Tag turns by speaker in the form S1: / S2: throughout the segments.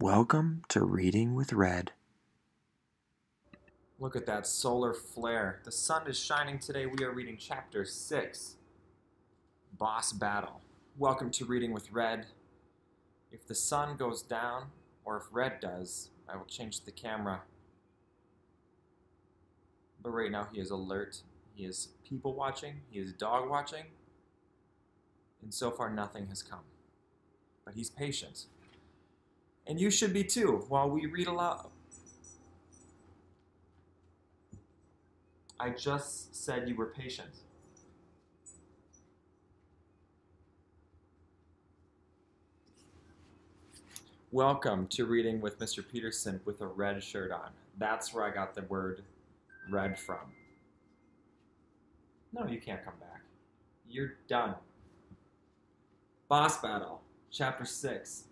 S1: Welcome to Reading with Red.
S2: Look at that solar flare. The sun is shining today. We are reading chapter 6 Boss Battle. Welcome to Reading with Red. If the sun goes down, or if red does, I will change the camera. But right now he is alert. He is people watching. He is dog watching. And so far nothing has come. But he's patient. And you should be too while we read aloud. I just said you were patient. Welcome to Reading with Mr. Peterson with a red shirt on. That's where I got the word red from. No, you can't come back. You're done. Boss Battle, Chapter 6.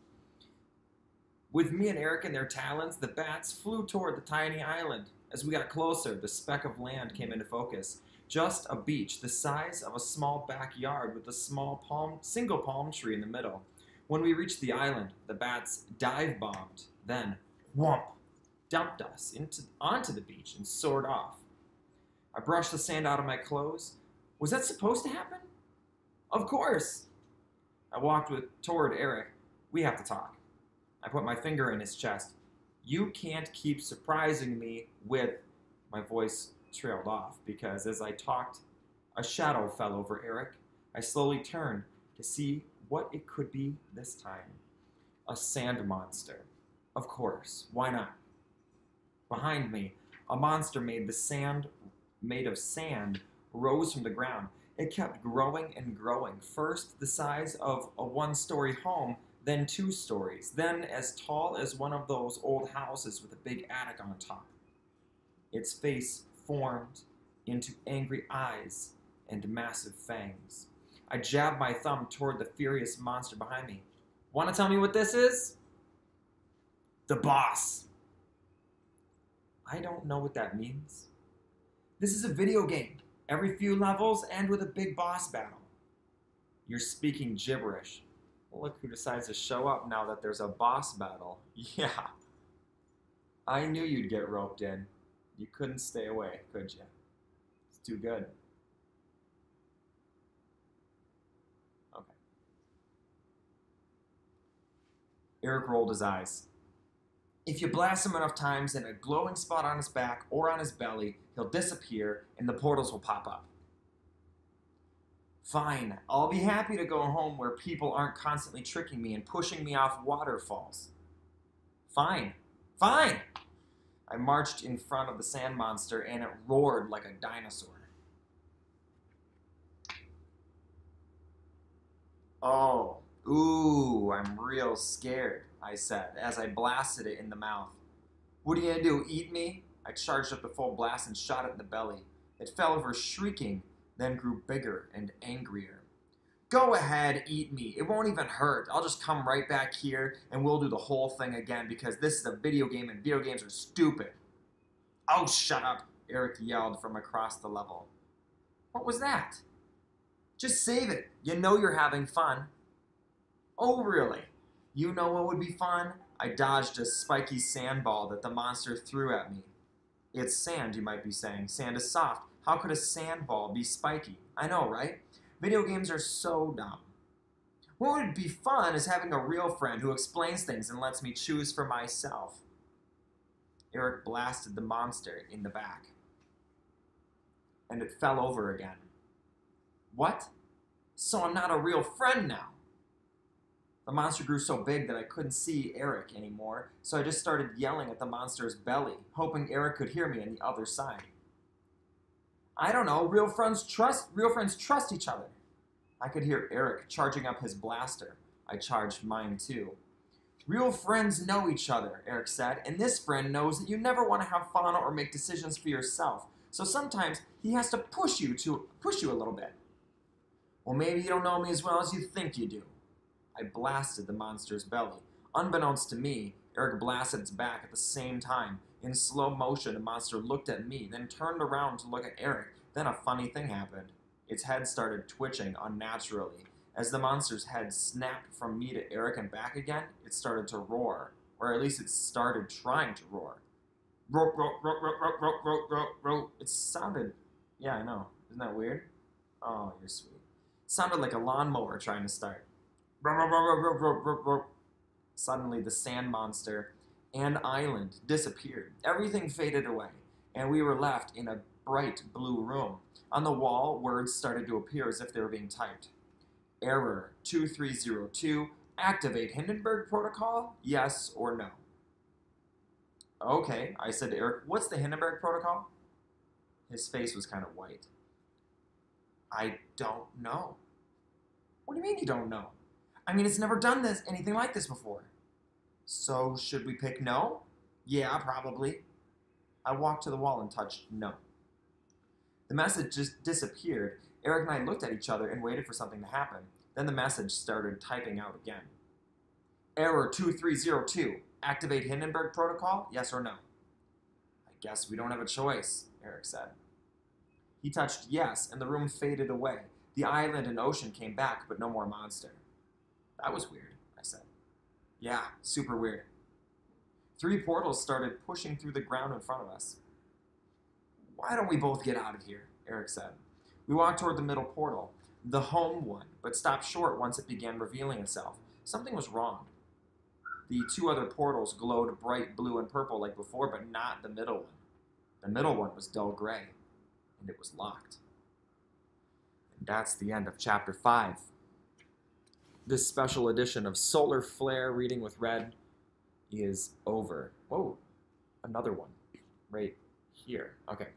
S2: With me and Eric and their talons, the bats flew toward the tiny island. As we got closer, the speck of land came into focus. Just a beach the size of a small backyard with a small palm, single palm tree in the middle. When we reached the island, the bats dive bombed, then whomp, dumped us into, onto the beach and soared off. I brushed the sand out of my clothes. Was that supposed to happen? Of course. I walked with, toward Eric. We have to talk. I put my finger in his chest. You can't keep surprising me with. My voice trailed off because as I talked, a shadow fell over Eric. I slowly turned to see what it could be this time. A sand monster. Of course, why not? Behind me, a monster made the sand made of sand rose from the ground. It kept growing and growing. First the size of a one-story home, then two stories, then as tall as one of those old houses with a big attic on top. Its face formed into angry eyes and massive fangs. I jabbed my thumb toward the furious monster behind me. Want to tell me what this is? The boss. I don't know what that means. This is a video game. Every few levels end with a big boss battle. You're speaking gibberish. Look who decides to show up now that there's a boss battle. Yeah. I knew you'd get roped in. You couldn't stay away, could you? It's too good. Okay. Eric rolled his eyes. If you blast him enough times in a glowing spot on his back or on his belly, he'll disappear and the portals will pop up. Fine, I'll be happy to go home where people aren't constantly tricking me and pushing me off waterfalls. Fine, fine! I marched in front of the sand monster and it roared like a dinosaur. Oh, ooh, I'm real scared, I said as I blasted it in the mouth. What are you gonna do, eat me? I charged up the full blast and shot it in the belly. It fell over shrieking, then grew bigger and angrier. Go ahead, eat me. It won't even hurt. I'll just come right back here and we'll do the whole thing again because this is a video game and video games are stupid. Oh, shut up, Eric yelled from across the level. What was that? Just save it. You know you're having fun. Oh, really? You know what would be fun? I dodged a spiky sandball that the monster threw at me. It's sand, you might be saying. Sand is soft. How could a sandball be spiky? I know, right? Video games are so dumb. What would be fun is having a real friend who explains things and lets me choose for myself. Eric blasted the monster in the back. And it fell over again. What? So I'm not a real friend now. The monster grew so big that I couldn't see Eric anymore, so I just started yelling at the monster's belly, hoping Eric could hear me on the other side. I don't know, real friends trust real friends trust each other. I could hear Eric charging up his blaster. I charged mine too. Real friends know each other, Eric said, and this friend knows that you never want to have fun or make decisions for yourself. So sometimes he has to push you to push you a little bit. Well, maybe you don't know me as well as you think you do. I blasted the monster's belly. Unbeknownst to me, Eric blasted its back at the same time. In slow motion, the monster looked at me, then turned around to look at Eric. Then a funny thing happened. Its head started twitching unnaturally. As the monster's head snapped from me to Eric and back again, it started to roar. or at least it started trying to roar. Roar, roar, roar, roar, roar, roar, roar, roar. It sounded, yeah, I know. Isn't that weird? Oh, you're sweet. It sounded like a lawnmower trying to start. Roar, roar, roar, roar, roar, roar, roar. Suddenly, the sand monster and island disappeared. Everything faded away, and we were left in a bright blue room. On the wall, words started to appear as if they were being typed. Error 2302. Activate Hindenburg Protocol? Yes or no? Okay, I said to Eric, what's the Hindenburg Protocol? His face was kind of white. I don't know. What do you mean you don't know? I mean, it's never done this anything like this before. So, should we pick no? Yeah, probably. I walked to the wall and touched no. The message just disappeared. Eric and I looked at each other and waited for something to happen. Then the message started typing out again. Error 2302. Activate Hindenburg Protocol? Yes or no? I guess we don't have a choice, Eric said. He touched yes, and the room faded away. The island and ocean came back, but no more monster. That was weird. Yeah, super weird. Three portals started pushing through the ground in front of us. Why don't we both get out of here? Eric said. We walked toward the middle portal, the home one, but stopped short once it began revealing itself. Something was wrong. The two other portals glowed bright blue and purple like before, but not the middle one. The middle one was dull gray, and it was locked. And that's the end of chapter 5. This special edition of Solar Flare Reading with Red is over. Whoa, another one right here. Okay.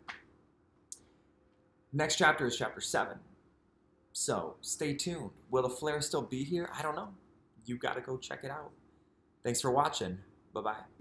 S2: Next chapter is chapter 7. So stay tuned. Will the flare still be here? I don't know. You got to go check it out. Thanks for watching. Bye bye.